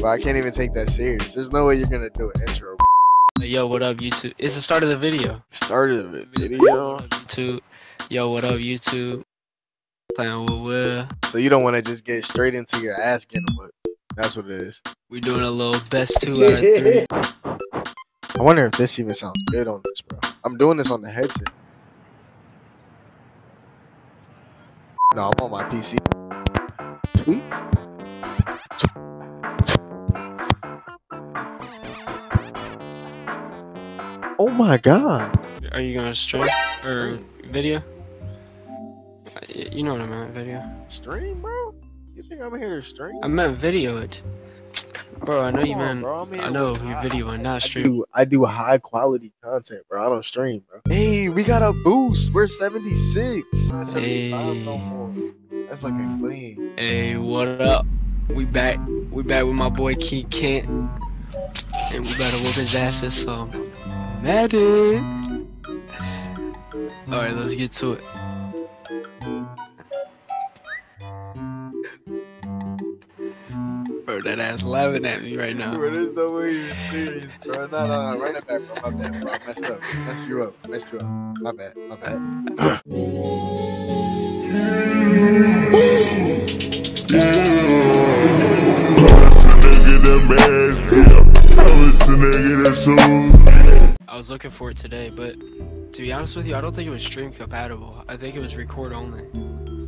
But I can't even take that serious. There's no way you're gonna do an intro. Yo, what up, YouTube? It's the start of the video. Start of the video. YouTube. Yo, what up, YouTube? Playing with Will. So you don't want to just get straight into your ass getting whooped. That's what it is. We're doing a little best two out of three. I wonder if this even sounds good on this, bro. I'm doing this on the headset. No, I'm on my PC. Tweet. Oh my god. Are you gonna stream or video? You know what I meant, video. Stream, bro? You think I'm here to stream? I meant video it. Bro, I know you Come on, meant. bro. I know you're high- videoing, not I stream. do, I do high quality content, bro. I don't stream, bro. Hey, we got a boost. We're 76. Not 75 no more. That's looking clean. Hey, what up? We back. We back with my boy Keith Kent. And we better whoop his ass this Madden. Alright, let's get to it. Bro, that ass laughing at me right now. Bro, there's no way you're serious, bro. No, no, no. Run it back, bro. My bad, bro. I messed up. Messed you up. Messed you up. My bad. My bad. nigga them ass, yeah. I was a nigga that shoes. I was looking for it today, but to be honest with you, I don't think it was stream compatible. I think it was record only.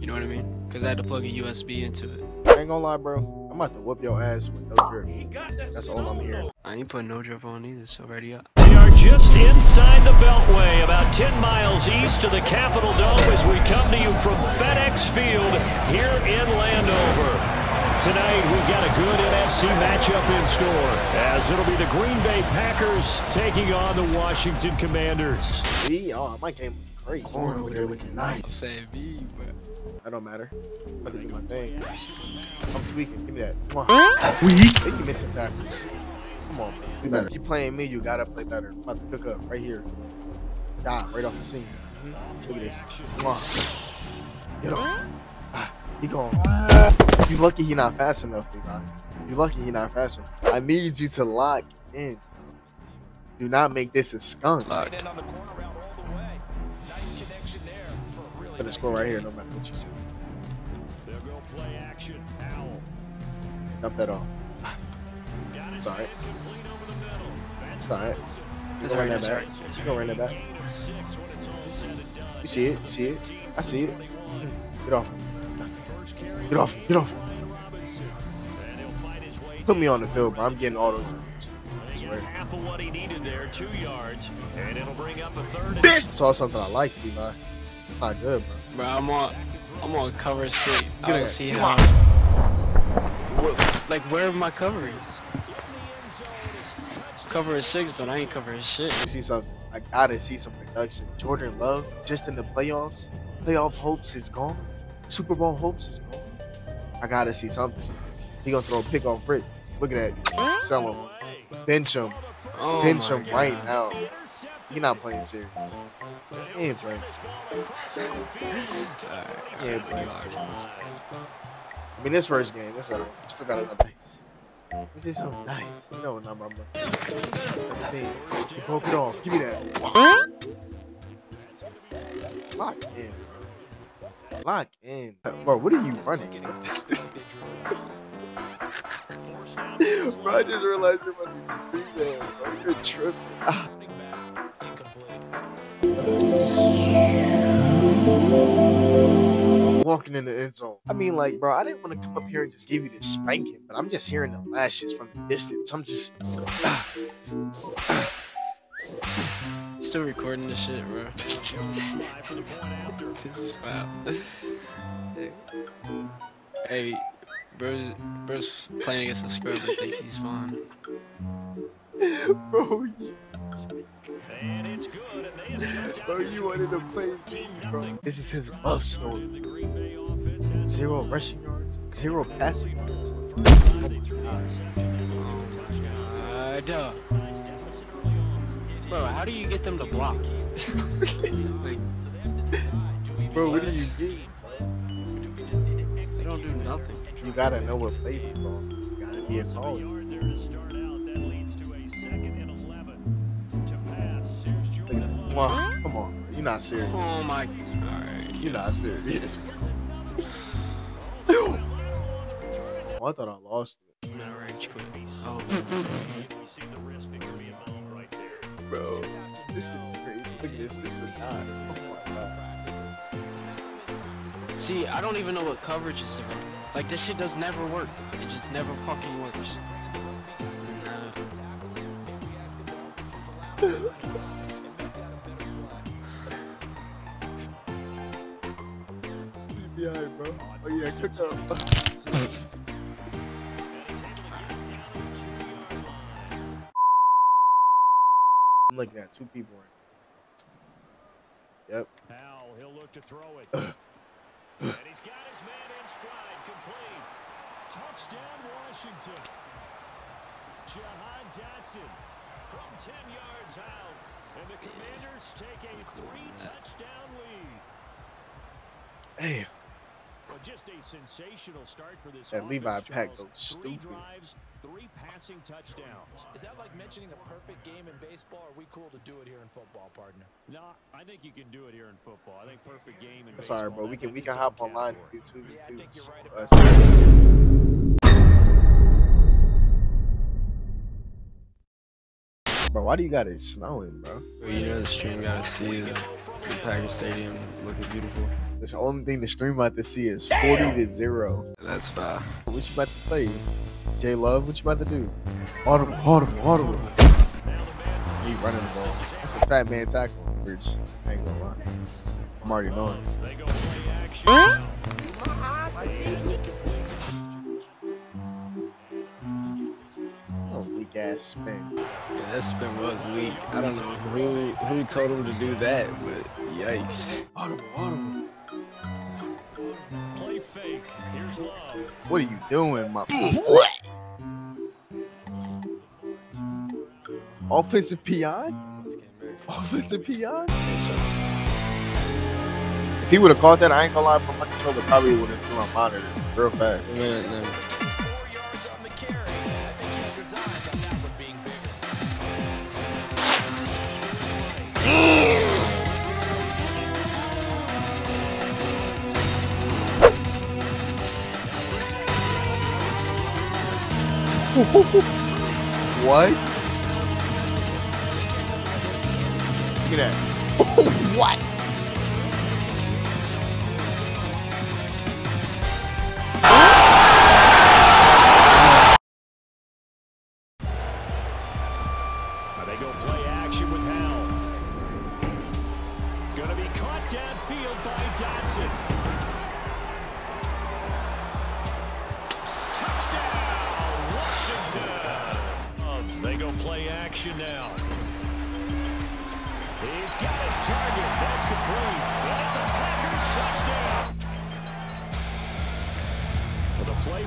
You know what I mean? Because I had to plug a USB into it. I ain't gonna lie, bro. I'm about to whoop your ass with no drip. That's all I'm hearing. I ain't putting no drip on either, so ready up. We are just inside the Beltway, about 10 miles east of the Capitol Dome as we come to you from FedEx Field here in Landover. Tonight, we've got a good NFC matchup in store as it'll be the Green Bay Packers taking on the Washington Commanders. See, oh, my game looking great. Corn over there looking nice. Say me, but. That don't matter. I'm to do my thing. I'm tweaking. Give me that. Mwah. Weak. They you missing tackles. Come on, bro. You better. You playing me, you gotta play better. I'm about to cook up right here. Die right off the scene. Mhm. Look at this. Mwah. Get up. Ah, he gone. You lucky he not fast enough, Levi. You lucky he not fast enough. I need you to lock in. Do not make this a skunk. Locked. Gonna score right here, no matter what you say. They'll go play action. Howell. Dump that off. Got his It's alright. man complete over the middle. That's It's alright. You can run alright, that back. alright. You can run that back. six when it's all said and done. You see it. You see it. I see it. Get off. First carry Get off. Get off. Brian Robinson. And he'll fight his way Put me on the field, bro. I'm getting all those. I They get swear. half of what he needed there, two yards, and it'll bring up a third. I saw something I like, Levi. It's not good, bro. Bro, I'm on. I'm on cover six. I Get don't see Come how. What, like, where are my coverings? Cover is six, but I ain't covering shit. You see something? I gotta see some production. Jordan Love, just in the playoffs. Playoff hopes is gone. Super Bowl hopes is gone. I gotta see something. He gonna throw a pick off Rick. Look at that. Sell him. Bench him. Oh Bench him right now. He not playing serious. He ain't playing serious. He ain't playing serious. I mean, this first game, that's alright. We Still got another piece. Which is so nice. You know what number I'm looking at. 17. He broke it off. Give me that. Lock in. Lock in. Bro, what are you running? bro, I just realized you're running three man, bro. You're tripping. Ah. Walking in the end zone. I mean, like, bro, I didn't want to come up here and just give you this spanking, but I'm just hearing the lashes from the distance. I'm just. ah. Still recording this shit, bro. this is wow. hey, bro, bro's playing against a scrub that thinks he's fun. bro, you, And it's good, and they have jumped out bro, you wanted to play me, bro. This is his love story. the Green Bay offense has Zero rushing yards, zero passing yards. Uh, duh. Bro, how do you get them to block? like, Bro, what do you get? they don't do nothing. You gotta know what plays to. You gotta be a caller. there to start out. That leads to a second and 11 to pass. Here's Look at that. Julian Mwah. Love. Come on. You're not serious. Oh my. Alright. You're not serious. oh, I thought I lost it, gonna rage quit. Oh. bro. This is crazy. Look at this. This is not. Oh my god. See, I don't even know what coverage is about. Like this shit does never work. It just never fucking works. Yeah, bro. Oh yeah, cook up. I'm looking at two people right now. Yep. Howell, he'll look to throw it. and he's got his man in stride, complete. Touchdown, Washington. Jahan Dotson from 10 yards out. And the Commanders take a three-touchdown lead. Hey, That offense, Levi pack Charles. goes Three stupid. drives, three passing touchdowns. Is that like mentioning a perfect game in baseball? Or are we cool to do it here in football, partner? No, I think you can do it here in football. I think perfect game in that's alright, baseball, bro. We can we can hop own online and category. do two Yeah, I v think you're right Us. Bro, why do you got it snowing, bro? Bro, you know the stream gotta see the, the Packers Stadium looking beautiful. The only thing the stream about to see is 40 to 0. That's fine. What you about to play? J Love, what you about to do? Audible, audible, audible. He running the ball. That's a fat man tackle, Bridge. I ain't gonna lie. I'm already knowing. They go play action now. Oh, weak ass spin. Yeah, that spin was weak. I don't know who who told him to do that, but yikes. Audible, audible. What are you doing, my What? Offensive PI? Let's. Offensive PI? If he would have caught that, I ain't gonna lie, from my controller probably would have threw my monitor real fast. What? Look at that. what? They go play action with Howell. To be caught downfield by Dotson.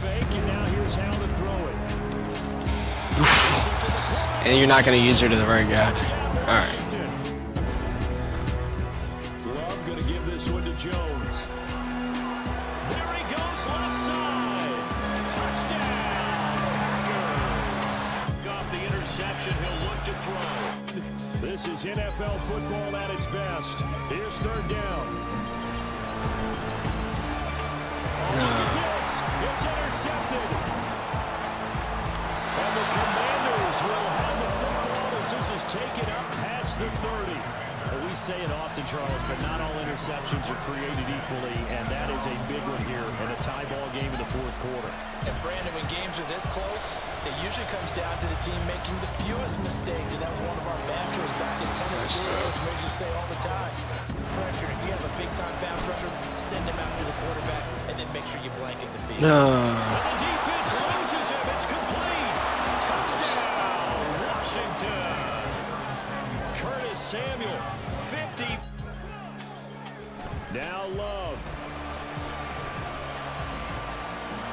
Fake, and now here's Howell to throw it. And you're not gonna use her to the right guy. Alright. Love gonna give this one to Jones. There he goes left side. Touchdown. Off the interception, he'll look to throw. This is NFL football at its best. Here's third down. Oh, It's intercepted. And the Commanders will have the football as this is taken up past the 30. Well, we say it often, Charles, but not all interceptions are created equally, and that is a big one here in a tie ball game in the fourth quarter. And Brandon, when games are this close, it usually comes down to the team making the fewest mistakes, and that was one of our mantras back in Tennessee. Coach made you say all the time, pressure. If you have a big-time pass rusher, send him after the quarterback, and then make sure you blanket the field. No. And the defense loses him. It's complete. Touchdown, Washington. Curtis Samuel, 50. Now Love.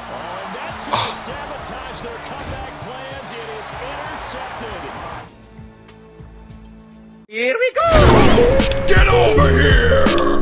Oh, and that's going to ah. sabotage their comeback plans. It is intercepted. Get over here!